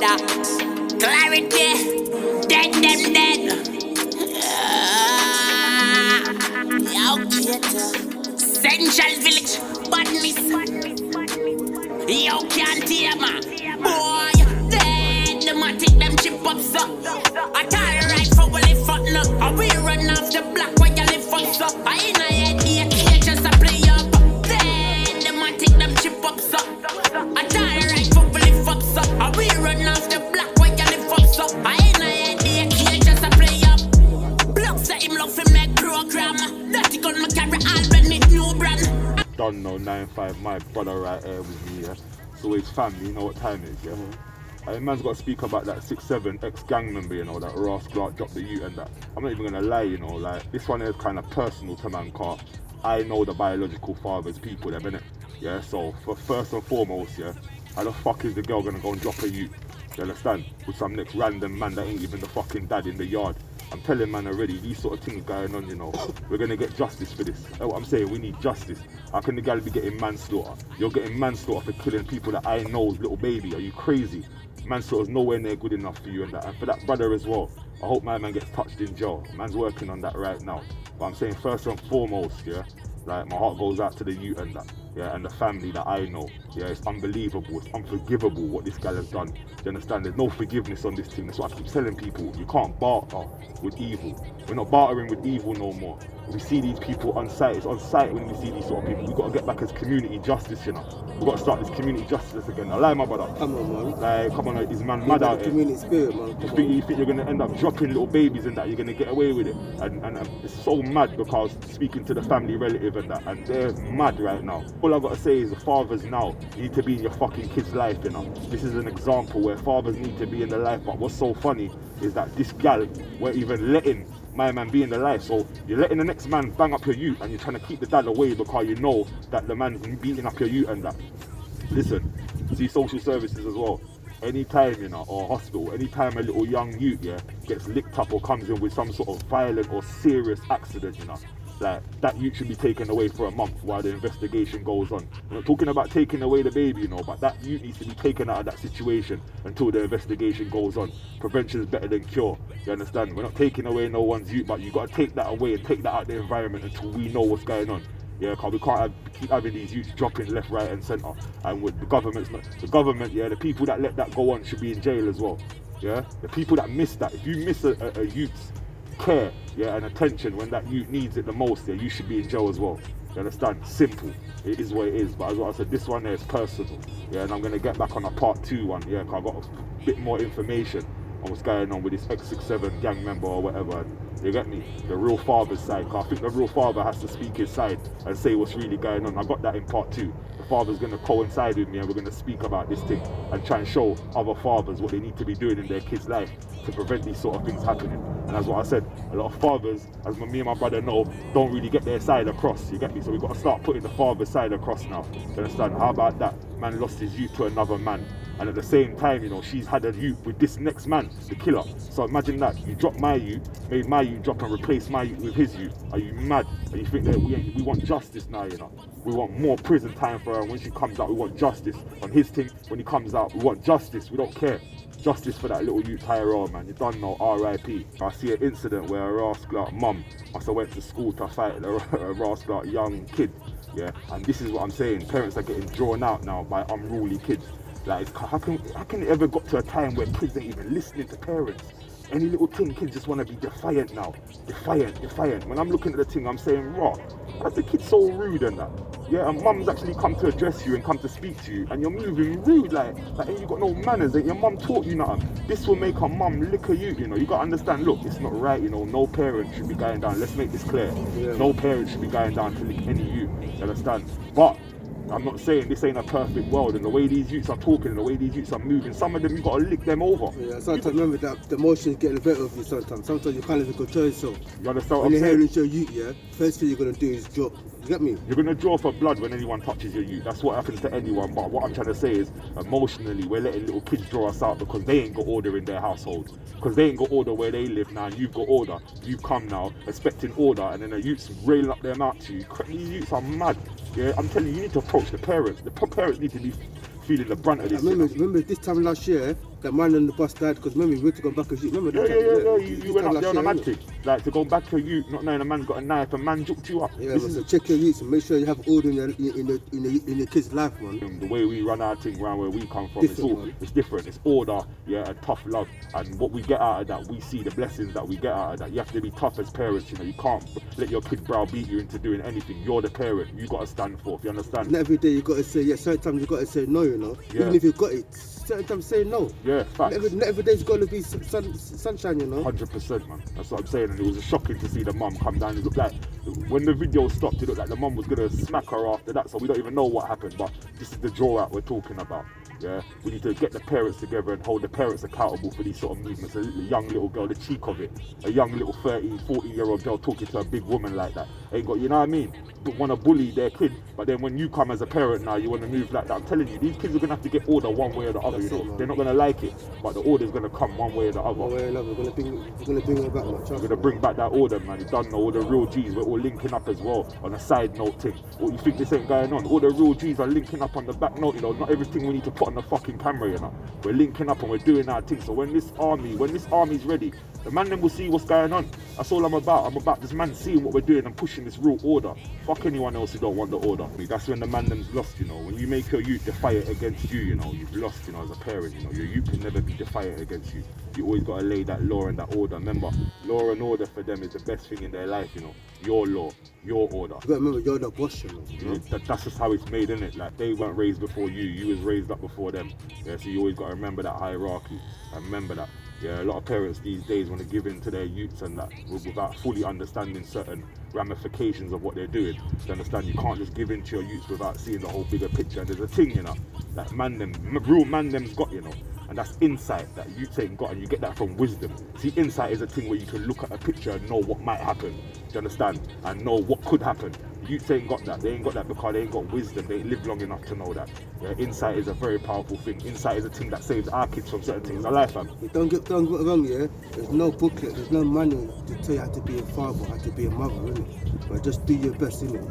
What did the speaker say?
that. Clarity, dead, dead. Uh, Kid. Central Village, badness. Yo, can't hear 9-5, my brother right here with me, yeah. So it's family, you know what time it is, yeah. Mm-hmm. And man's got to speak about that 6-7 ex-gang member, you know, that Clark dropped the U and that. I'm not even gonna lie, you know, like, this one is kind of personal to man, car. I know the biological father's people, them, innit? Yeah, so, for first and foremost, yeah, how the fuck is the girl gonna go and drop a youth? You understand? With some next random man that ain't even the fucking dad in the yard. I'm telling man already, these sort of things going on, you know, we're gonna get justice for this. That's what I'm saying, we need justice. How can the gal be getting manslaughter? You're getting manslaughter for killing people that I know, little baby. Are you crazy? Manslaughter's nowhere near good enough for you and that. And for that brother as well, I hope my man gets touched in jail. Man's working on that right now. But I'm saying first and foremost, yeah, like my heart goes out to the youth and that, yeah, and the family that I know. Yeah, it's unbelievable, it's unforgivable what this guy has done. Do you understand? There's no forgiveness on this team. That's what I keep telling people. You can't barter with evil. We're not bartering with evil no more. We see these people on site. It's on site when we see these sort of people. We've got to get back as community justice, you know. We've got to start this community justice again. I lie, my brother. Come on, man. Like, come on, is man You mad out here? community spirit, man. You think, you think you're going to end up dropping little babies and that you're going to get away with it and, and, and it's so mad because speaking to the family relative and that and they're mad right now all I've got to say is the fathers now need to be in your fucking kid's life you know? This is an example where fathers need to be in the life but what's so funny is that this gal weren't even letting my man be in the life. So you're letting the next man bang up your youth and you're trying to keep the dad away because you know that the man's beating up your youth and that. Listen, see social services as well. Anytime, you know, or hospital, anytime a little young youth, yeah, gets licked up or comes in with some sort of violent or serious accident, you know, like that youth should be taken away for a month while the investigation goes on. We're not talking about taking away the baby, you know, but that youth needs to be taken out of that situation until the investigation goes on. Prevention is better than cure. You understand? We're not taking away no one's youth, but you got to take that away and take that out of the environment until we know what's going on. Yeah, because we can't have, keep having these youths dropping left, right, and centre. And with the government's not, the government, yeah, the people that let that go on should be in jail as well. Yeah, the people that miss that, if you miss a, a, a youth's care, yeah, and attention when that youth needs it the most, yeah, you should be in jail as well. You understand? Simple. It is what it is. But as I said, this one there is personal. Yeah, and I'm gonna get back on a part two one. Yeah, 'cause I've got a bit more information on what's going on with this X67 gang member or whatever. You get me? The real father's side. 'Cause I think the real father has to speak his side and say what's really going on. I got that in part two. The father's going to coincide with me and we're going to speak about this thing and try and show other fathers what they need to be doing in their kids' life to prevent these sort of things happening. And as what I said, a lot of fathers, as me and my brother know, don't really get their side across. You get me? So we've got to start putting the father's side across now. You understand? How about that? Man lost his youth to another man. And at the same time, you know, she's had a youth with this next man, the killer. So imagine that. You drop my youth, made my youth drop and replace my youth with his youth. Are you mad? And you think that we, we want justice now, you know? We want more prison time for her. When she comes out, we want justice. On his thing, when he comes out, we want justice. We don't care. Justice for that little youth Tyrell, man. You done know, R.I.P. I see an incident where a rascal mum must have went to school to fight a, a rascal young kid. Yeah, and this is what I'm saying. Parents are getting drawn out now by unruly kids. Like, how can how can it ever got to a time where kids ain't even listening to parents? Any little thing, kids just want to be defiant now. Defiant, defiant. When I'm looking at the thing, I'm saying, raw. Why's the kid so rude and that? Yeah, and mum's actually come to address you and come to speak to you, and you're moving rude like, like ain't you got no manners? Ain't your mum taught you nothing? This will make a mum lick at you, you know. You gotta understand, look, it's not right, you know. No parent should be going down. Let's make this clear. No parent should be going down to lick any you. You understand? But I'm not saying this ain't a perfect world, and the way these youths are talking, and the way these youths are moving, some of them you gotta lick them over. Yeah, sometimes remember that the emotions get the better of you sometimes. Sometimes you can't even control yourself. You understand what When you're hearing your youth, yeah, first thing you're gonna do is drop. You get me? You're gonna draw for blood when anyone touches your youth. That's what happens to anyone. But what I'm trying to say is, emotionally, we're letting little kids draw us out because they ain't got order in their household. Because they ain't got order where they live now, and you've got order. You've come now expecting order, and then the youths railing up their mouth to you. These youths are mad. Yeah, I'm telling you, you need to approach the parents. The parents need to be feeling the brunt of this. remember, remember this time last year, that man on the bus died because remember we went to go back as you. Remember Yeah, that? yeah, yeah, yeah. You, This you went up there on a year, mad thing. Like to go back to you, not knowing a man's got a knife, a man jumped you up. Yeah, this man, is so check your youths and make sure you have order in your in your in your, in your kid's life, man. The way we run our thing around where we come from, it's all man. it's different. It's order, yeah, and tough love. And what we get out of that, we see the blessings that we get out of that. You have to be tough as parents. You know, you can't let your kid browbeat you into doing anything. You're the parent. You got to stand for. it, You understand? Not every day you gotta say yes. Certain times you gotta say no. You know, Yeah. even if you got it, certain times say no. Yeah, Not facts. every, day's gotta be sun, sun, sunshine. You know. Hundred percent, man. That's what I'm saying. And it was shocking to see the mum come down. It looked like when the video stopped, it looked like the mum was gonna smack her after that. So we don't even know what happened. But this is the draw out we're talking about. Yeah, we need to get the parents together and hold the parents accountable for these sort of movements. A young little girl, the cheek of it, a young little 30, 40 year old girl talking to a big woman like that. Ain't got, you know what I mean? Want to bully their kid, but then when you come as a parent now, you want to move like that. I'm telling you, these kids are gonna have to get order one way or the other. That's You know, man. they're not gonna like it, but the order's gonna come one way or the other. One way or another, we're gonna bring we're gonna bring her back. Trust We're gonna bring back that order, man. You done know all the real G's. We're all linking up as well. On a side note, thing. What you think this ain't going on? All the real G's are linking up on the back note. You know, not everything we need to put on the fucking camera. You know, we're linking up and we're doing our thing. So when this army, when this army's ready, the man then will see what's going on. That's all I'm about. I'm about this man seeing what we're doing and pushing this real order. Fuck anyone else who don't want the order. That's when the man them's lost. You know, when you make your youth defiant against you, you know, you've lost. You know, as a parent, you know, your youth can never be defiant against you. You always gotta lay that law and that order. Remember, law and order for them is the best thing in their life. You know, your law, your order. You gotta remember you're the boss, you know. You know? That, that's just how it's made, innit? Like they weren't raised before you, you was raised up before them. Yeah, so you always got to remember that hierarchy and remember that. Yeah, a lot of parents these days want to give in to their youths and that without fully understanding certain ramifications of what they're doing. You understand? You can't just give in to your youths without seeing the whole bigger picture. And there's a thing, you know, that man them, real man them's got, you know. And that's insight that you ain't got, and you get that from wisdom. See, insight is a thing where you can look at a picture and know what might happen. Do you understand? And know what could happen. you ain't got that. They ain't got that because they ain't got wisdom. They lived long enough to know that. Yeah, insight is a very powerful thing. Insight is a thing that saves our kids from certain things in life, fam. Don't get don't get wrong, yeah. There's no booklet, there's no manual to tell you how to be a father, how to be a mother, innit? But just do your best, innit?